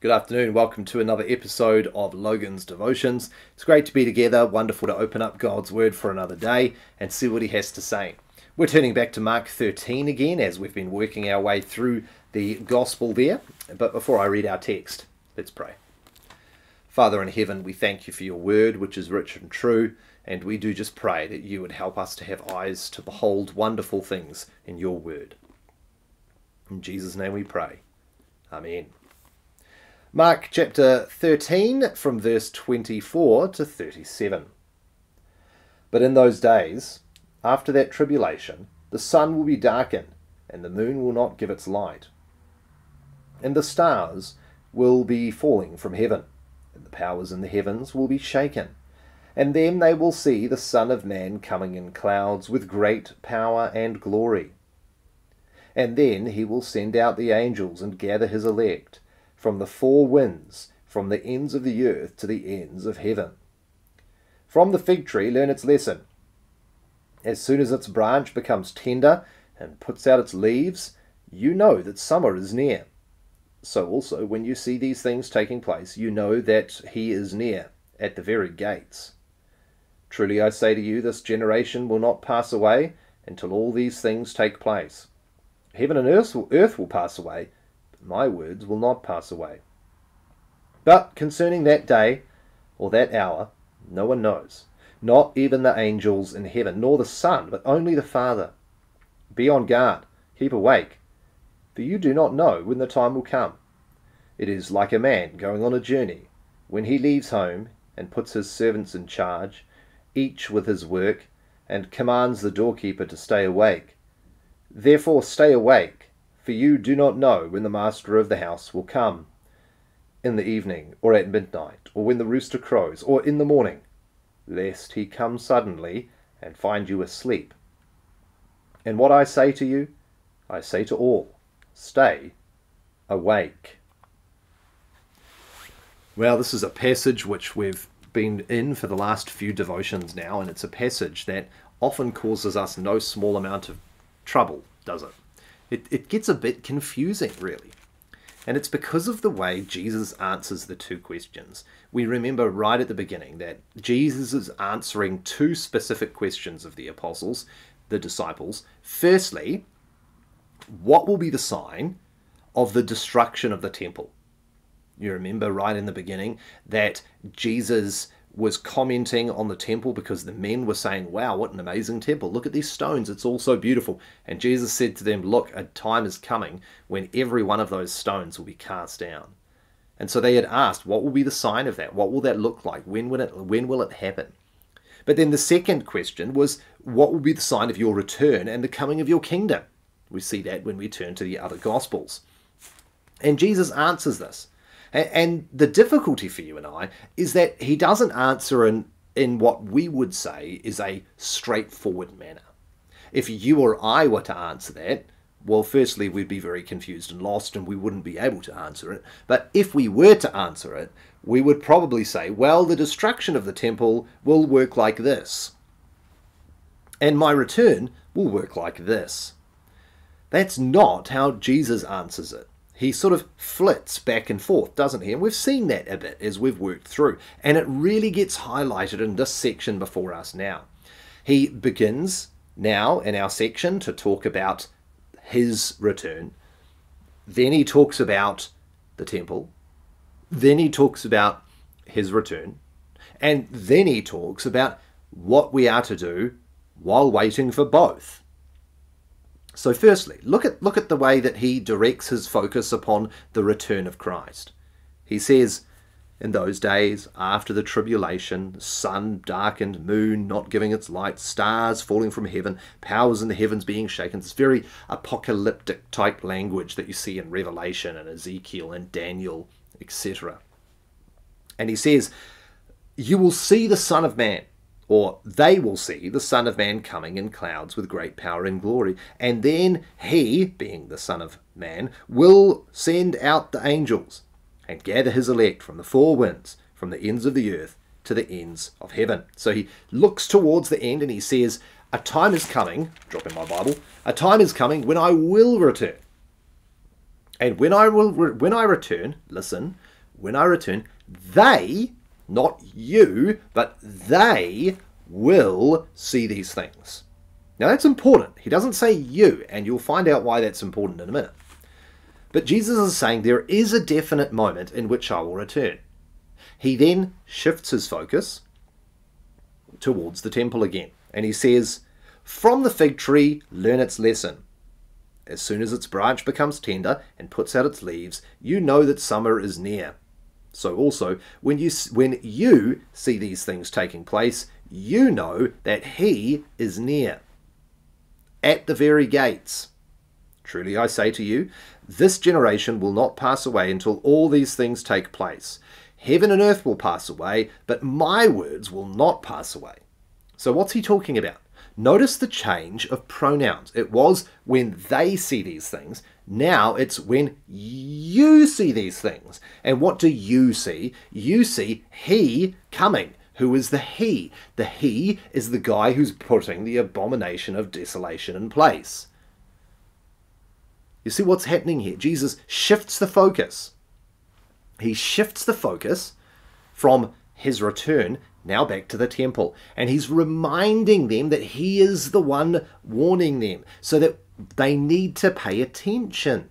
Good afternoon. Welcome to another episode of Logan's Devotions. It's great to be together. Wonderful to open up God's Word for another day and see what He has to say. We're turning back to Mark 13 again as we've been working our way through the Gospel there. But before I read our text, let's pray. Father in heaven, we thank you for your Word, which is rich and true. And we do just pray that you would help us to have eyes to behold wonderful things in your Word. In Jesus' name we pray. Amen. Mark chapter 13, from verse 24 to 37. But in those days, after that tribulation, the sun will be darkened, and the moon will not give its light. And the stars will be falling from heaven, and the powers in the heavens will be shaken. And then they will see the Son of Man coming in clouds with great power and glory. And then he will send out the angels and gather his elect from the four winds, from the ends of the earth to the ends of heaven. From the fig tree learn its lesson. As soon as its branch becomes tender and puts out its leaves, you know that summer is near. So also, when you see these things taking place, you know that he is near, at the very gates. Truly I say to you, this generation will not pass away until all these things take place. Heaven and earth will, earth will pass away, my words will not pass away. But concerning that day or that hour, no one knows, not even the angels in heaven, nor the Son, but only the Father. Be on guard, keep awake, for you do not know when the time will come. It is like a man going on a journey, when he leaves home and puts his servants in charge, each with his work, and commands the doorkeeper to stay awake. Therefore stay awake for you do not know when the master of the house will come in the evening, or at midnight, or when the rooster crows, or in the morning, lest he come suddenly and find you asleep. And what I say to you, I say to all stay awake. Well, this is a passage which we've been in for the last few devotions now, and it's a passage that often causes us no small amount of trouble, does it? It, it gets a bit confusing, really. And it's because of the way Jesus answers the two questions. We remember right at the beginning that Jesus is answering two specific questions of the apostles, the disciples. Firstly, what will be the sign of the destruction of the temple? You remember right in the beginning that Jesus was commenting on the temple because the men were saying, Wow, what an amazing temple. Look at these stones. It's all so beautiful. And Jesus said to them, Look, a time is coming when every one of those stones will be cast down. And so they had asked, What will be the sign of that? What will that look like? When will it, when will it happen? But then the second question was, What will be the sign of your return and the coming of your kingdom? We see that when we turn to the other Gospels. And Jesus answers this. And the difficulty for you and I is that he doesn't answer in, in what we would say is a straightforward manner. If you or I were to answer that, well, firstly, we'd be very confused and lost and we wouldn't be able to answer it. But if we were to answer it, we would probably say, well, the destruction of the temple will work like this. And my return will work like this. That's not how Jesus answers it he sort of flits back and forth, doesn't he? And we've seen that a bit as we've worked through. And it really gets highlighted in this section before us now. He begins now in our section to talk about his return. Then he talks about the temple. Then he talks about his return. And then he talks about what we are to do while waiting for both. So firstly, look at look at the way that he directs his focus upon the return of Christ. He says, in those days, after the tribulation, sun darkened, moon not giving its light, stars falling from heaven, powers in the heavens being shaken. This very apocalyptic type language that you see in Revelation and Ezekiel and Daniel, etc. And he says, You will see the Son of Man or they will see the Son of Man coming in clouds with great power and glory. And then he, being the Son of Man, will send out the angels and gather his elect from the four winds, from the ends of the earth to the ends of heaven. So he looks towards the end and he says, A time is coming, drop in my Bible, a time is coming when I will return. And when I will when I return, listen, when I return, they, not you, but they will see these things. Now that's important. He doesn't say you, and you'll find out why that's important in a minute. But Jesus is saying there is a definite moment in which I will return. He then shifts his focus towards the temple again, and he says, From the fig tree, learn its lesson. As soon as its branch becomes tender and puts out its leaves, you know that summer is near. So also, when you when you see these things taking place, you know that he is near at the very gates. Truly I say to you, this generation will not pass away until all these things take place. Heaven and earth will pass away, but my words will not pass away. So what's he talking about? Notice the change of pronouns. It was when they see these things. Now it's when you see these things. And what do you see? You see he coming. Who is the he? The he is the guy who's putting the abomination of desolation in place. You see what's happening here? Jesus shifts the focus. He shifts the focus from his return now back to the temple. And he's reminding them that he is the one warning them so that they need to pay attention.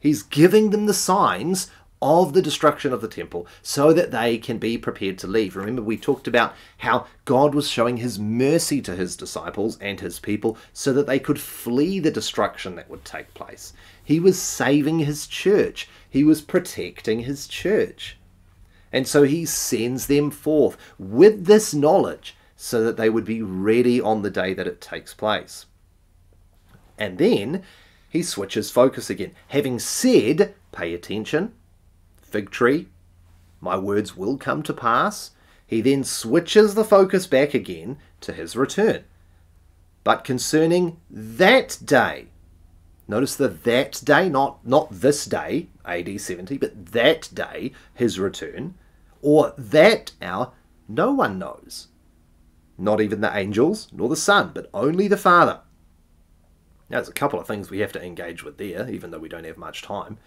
He's giving them the signs of the destruction of the temple so that they can be prepared to leave. Remember, we talked about how God was showing his mercy to his disciples and his people so that they could flee the destruction that would take place. He was saving his church, he was protecting his church. And so he sends them forth with this knowledge so that they would be ready on the day that it takes place. And then he switches focus again. Having said, pay attention, fig tree, my words will come to pass. He then switches the focus back again to his return. But concerning that day, notice the that day, not, not this day, AD 70, but that day, his return, or that hour, no one knows. Not even the angels, nor the Son, but only the Father. Now, there's a couple of things we have to engage with there, even though we don't have much time.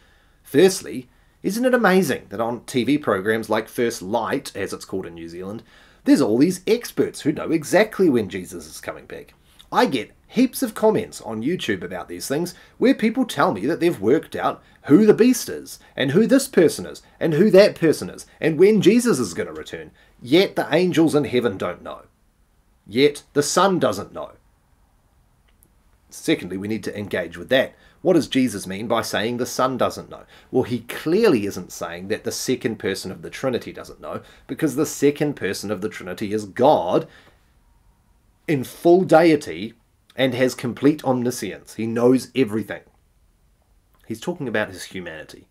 Firstly, isn't it amazing that on TV programs like First Light, as it's called in New Zealand, there's all these experts who know exactly when Jesus is coming back? I get heaps of comments on YouTube about these things where people tell me that they've worked out who the beast is, and who this person is, and who that person is, and when Jesus is going to return. Yet the angels in heaven don't know. Yet the Son doesn't know. Secondly, we need to engage with that. What does Jesus mean by saying the Son doesn't know? Well, he clearly isn't saying that the second person of the Trinity doesn't know, because the second person of the Trinity is God in full deity and has complete omniscience. He knows everything. He's talking about his humanity.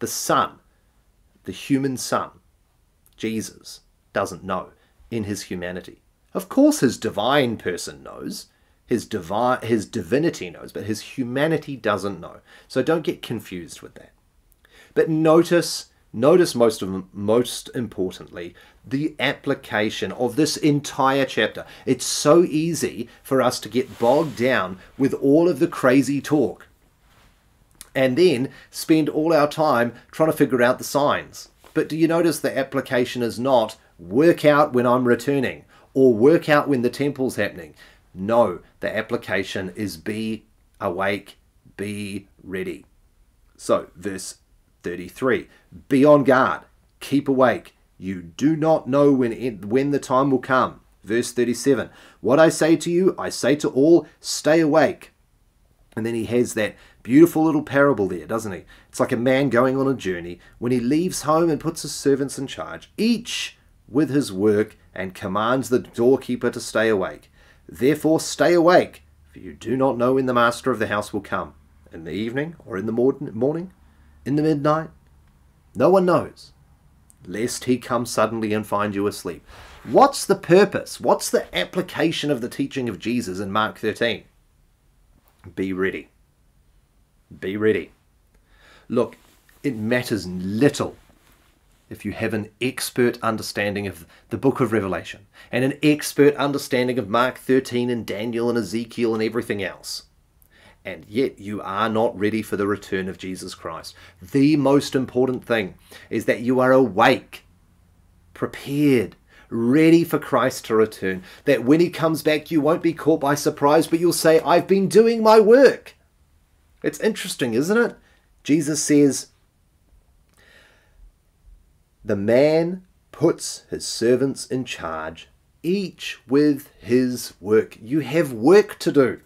The Son, the human Son, Jesus, doesn't know in his humanity. Of course, his divine person knows his divine his divinity knows, but his humanity doesn't know. So don't get confused with that. But notice notice most of them. most importantly the application of this entire chapter. It's so easy for us to get bogged down with all of the crazy talk and then spend all our time trying to figure out the signs. But do you notice the application is not work out when I'm returning or work out when the temple's happening. No, the application is be awake, be ready. So, verse 33 Be on guard, keep awake. You do not know when, it, when the time will come. Verse 37 What I say to you, I say to all, stay awake. And then he has that beautiful little parable there, doesn't he? It's like a man going on a journey when he leaves home and puts his servants in charge, each with his work, and commands the doorkeeper to stay awake. Therefore, stay awake, for you do not know when the master of the house will come in the evening, or in the morning, in the midnight. No one knows, lest he come suddenly and find you asleep. What's the purpose? What's the application of the teaching of Jesus in Mark 13? Be ready. Be ready. Look, it matters little if you have an expert understanding of the book of Revelation and an expert understanding of Mark 13 and Daniel and Ezekiel and everything else. And yet you are not ready for the return of Jesus Christ. The most important thing is that you are awake, prepared, ready for Christ to return. That when he comes back, you won't be caught by surprise, but you'll say, I've been doing my work. It's interesting, isn't it? Jesus says, The man puts his servants in charge, each with his work. You have work to do.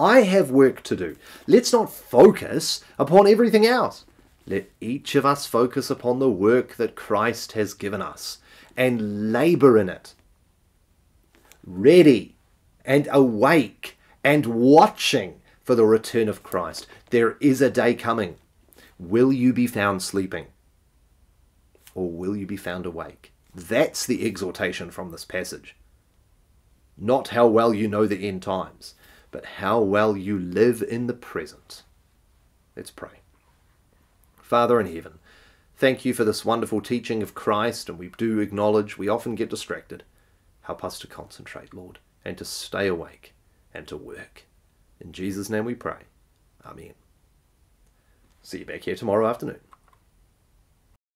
I have work to do. Let's not focus upon everything else. Let each of us focus upon the work that Christ has given us and labor in it. Ready and awake and watching for the return of Christ. There is a day coming. Will you be found sleeping? Or will you be found awake? That's the exhortation from this passage. Not how well you know the end times, but how well you live in the present. Let's pray. Father in heaven, thank you for this wonderful teaching of Christ, and we do acknowledge we often get distracted. Help us to concentrate, Lord, and to stay awake and to work. In Jesus' name we pray. Amen. See you back here tomorrow afternoon.